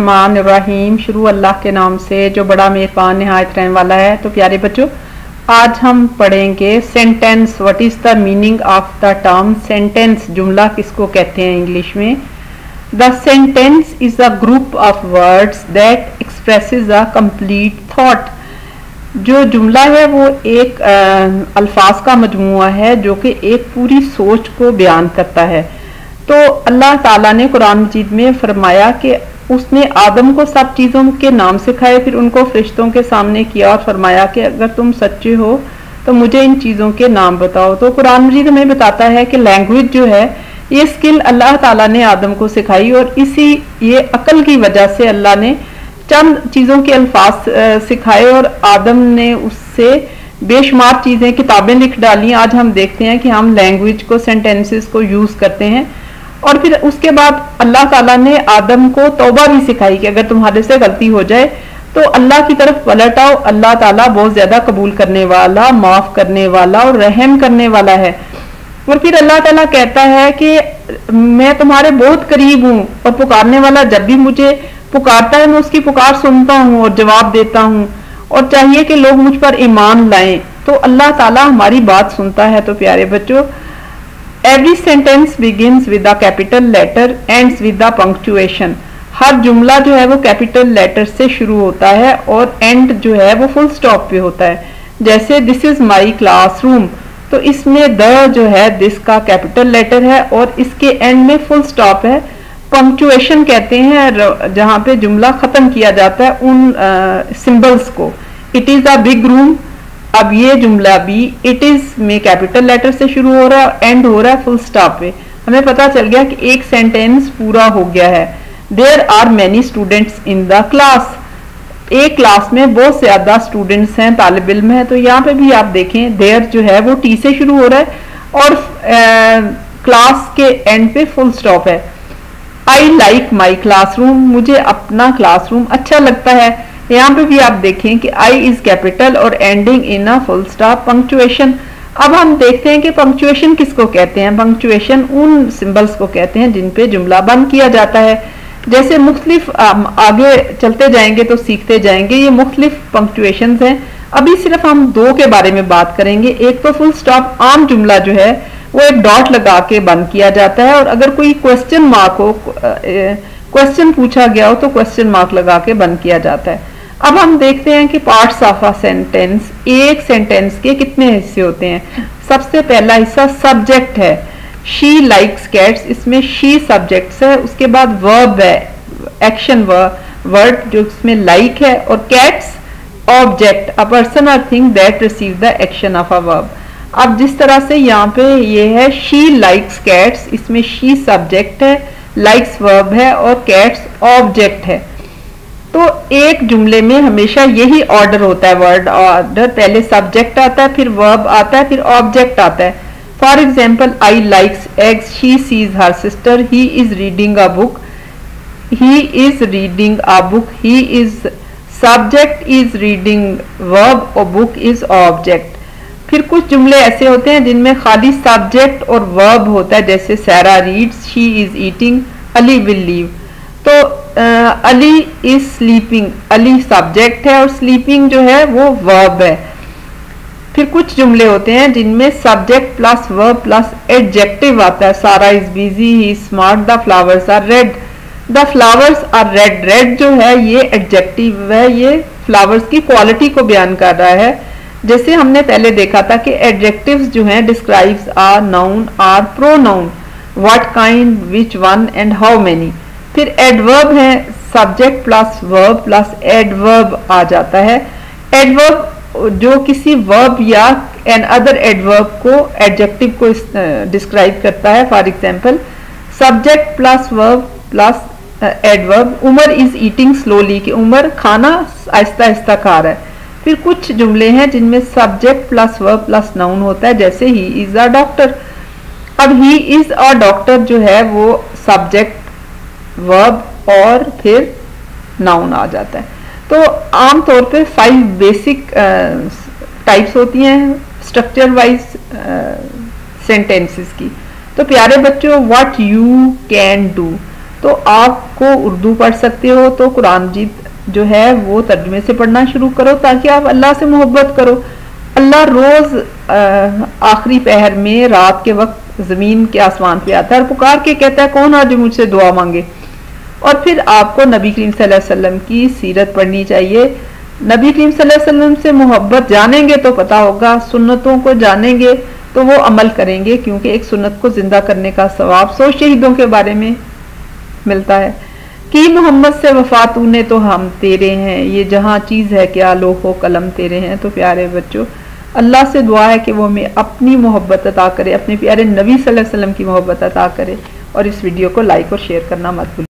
रहीम शुरू अल्लाह के नाम से, जो बड़ा मेहरबान नहायत रहने वाला है। तो प्यारे बच्चों, आज हम पढ़ेंगे sentence what is the meaning of the term sentence जुमला किसको कहते हैं इंग्लिश में? The sentence is a group of words that expresses a complete thought जो जुमला है, वो एक अल्फाज का मजमुआ है, जो कि एक पूरी सोच को बयान करता है। तो अल्लाह ताला ने कुरान मजीद में फरमाया कि उसने आदम को सब चीज़ों के नाम सिखाए, फिर उनको फरिश्तों के सामने किया और फरमाया कि अगर तुम सच्चे हो तो मुझे इन चीज़ों के नाम बताओ। तो कुरान मजीद हमें बताता है कि लैंग्वेज जो है, ये स्किल अल्लाह ताला ने आदम को सिखाई और इसी, ये अकल की वजह से अल्लाह ने चंद चीज़ों के अल्फाज सिखाए और आदम ने उससे बेशुमार चीज़ें, किताबें लिख डाली। आज हम देखते हैं कि हम लैंग्वेज को सेंटेंसेस को यूज़ करते हैं। और फिर उसके बाद अल्लाह ताला ने आदम को तौबा भी सिखाई कि अगर तुम्हारे से गलती हो जाए तो अल्लाह की तरफ़ पलट आओ अल्लाह ताला बहुत ज़्यादा कबूल करने वाला, माफ़ करने वाला और रहम करने वाला है। और फिर अल्लाह ताला कहता है कि मैं तुम्हारे बहुत करीब हूँ और पुकारने वाला जब भी मुझे पुकारता है, मैं उसकी पुकार सुनता हूँ और जवाब देता हूँ। और चाहिए कि लोग मुझ पर ईमान लाएँ। तो अल्लाह ताला हमारी बात सुनता है। तो प्यारे बच्चों every sentence begins with the capital letter ends with the punctuation हर जुमला जो है वो कैपिटल लेटर से शुरू होता है और एंड जो है वो फुल स्टॉप पे होता है। जैसे दिस इज़ माई क्लासरूम तो इसमें द जो है दिस का कैपिटल लेटर है और इसके एंड में फुल स्टॉप है। पंक्चुएशन कहते हैं जहाँ पे जुमला खत्म किया जाता है उन सिंबल्स को। It is a big room अब ये जुमला भी इट इज़ में कैपिटल लेटर से शुरू हो रहा है और एंड हो रहा है फुल स्टॉप पे। हमें पता चल गया कि एक सेंटेंस पूरा हो गया है। There are many students in the class एक क्लास में बहुत ज़्यादा स्टूडेंट्स हैं तालब इल्म है। तो यहाँ पे भी आप देखें देर जो है वो टी से शुरू हो रहा है और क्लास के एंड पे फुल स्टॉप है। आई लाइक माई क्लासरूम मुझे अपना क्लासरूम अच्छा लगता है। यहाँ पे भी आप देखें कि आई इज़ कैपिटल और ending in a full stop punctuation अब हम देखते हैं कि पंक्चुएशन किसको कहते हैं? पंक्चुएशन उन सिंबल्स को कहते हैं जिन पे जुमला बंद किया जाता है। जैसे मुख्तलिफ़ आगे चलते जाएँगे तो सीखते जाएँगे, ये मुख्तलिफ़ पंक्चुएशन हैं। अभी सिर्फ़ हम दो के बारे में बात करेंगे। एक तो फुल स्टॉप आम जुमला जो है, वो एक डॉट लगा के बंद किया जाता है और अगर कोई क्वेश्चन मार्क हो क्वेश्चन पूछा गया हो तो क्वेश्चन मार्क लगा के बंद किया जाता है। अब हम देखते हैं कि पार्ट्स ऑफ़ अ सेंटेंस एक सेंटेंस के कितने हिस्से होते हैं। सबसे पहला हिस्सा सब्जेक्ट है। शी लाइक्स कैट्स इसमें शी सब्जेक्ट्स है, उसके बाद वर्ब है एक्शन वर्ड जो इसमें लाइक like है, और cats object a person or thing that receive the action of a verb अब जिस तरह से यहाँ पे ये है शी लाइक्स कैट्स इसमें शी सब्जेक्ट है लाइक्स वर्ब है, और कैट्स ऑब्जेक्ट है। तो एक जुमले में हमेशा यही ऑर्डर होता है वर्ड ऑर्डर पहले सब्जेक्ट आता है, फिर वर्ब आता है, फिर ऑब्जेक्ट आता है। For example I likes eggs she sees her sister he is reading a book he is reading a book he is subject is reading verb और बुक इज़ ऑब्जेक्ट फिर कुछ जुमले ऐसे होते हैं जिनमें खाली सब्जेक्ट और वर्ब होता है, जैसे Saira reads she is eating Ali will leave तो Ali is sleeping, Ali subject है और स्लीपिंग जो है वो वर्ब है। फिर कुछ जुमले होते हैं जिनमें subject plus verb plus adjective आता है। Sara is busy he smart the flowers are red the flowers are red red जो है ये एडजेक्टिव है, ये फ्लावर्स की क्वालिटी को बयान कर रहा है। जैसे हमने पहले देखा था कि एडजेक्टिव्स जो हैं describes or noun or pronoun what kind which one and how many फिर एडवर्ब है subject plus verb plus adverb आ जाता है। एडवर्ब जो किसी वर्ब या एन अदर एडवर्ब को एडजेक्टिव को डिस्क्राइब करता है for example subject plus verb plus adverb Umar is eating slowly कि उमर खाना आहिस्ता आहिस्ता खा रहा है। फिर कुछ जुमले हैं जिनमें subject plus verb plus noun होता है, जैसे ही इज़ अ डॉक्टर अब ही इज़ अ डॉक्टर जो है, वो सब्जेक्ट वर्ब और फिर नाउन आ जाता है। तो आमतौर पे फाइव बेसिक टाइप्स होती हैं स्ट्रक्चर वाइज सेंटेंसेस की। तो प्यारे बच्चों व्हाट यू कैन डू तो आपको उर्दू पढ़ सकते हो तो कुरान जीत जो है, वो तर्जमे से पढ़ना शुरू करो, ताकि आप अल्लाह से मोहब्बत करो। अल्लाह रोज आखिरी पहर में रात के वक्त ज़मीन के आसमान पे आता है और पुकार के कहता है, कौन आज मुझसे दुआ मांगे? और फिर आपको नबी करीम वसल्लम की सीरत पढ़नी चाहिए। नबी करीम वसल्लम से मोहब्बत जानेंगे तो पता होगा, सुन्नतों को जानेंगे तो वो अमल करेंगे, क्योंकि एक सुन्नत को ज़िंदा करने का सवाब सौ शहीदों के बारे में मिलता है। कि मोहम्मद से वफा तूने तो हम तेरे हैं, ये जहाँ चीज़ है क्या, लोहो कलम तेरे हैं। तो प्यारे बच्चों, अल्लाह से दुआ है कि वो हमें अपनी मोहब्बत अता करे, अपने प्यारे नबी सल्लल्लाहु अलैहि वसल्लम की मोहब्बत अता करे। और इस वीडियो को लाइक और शेयर करना मत भूलिए।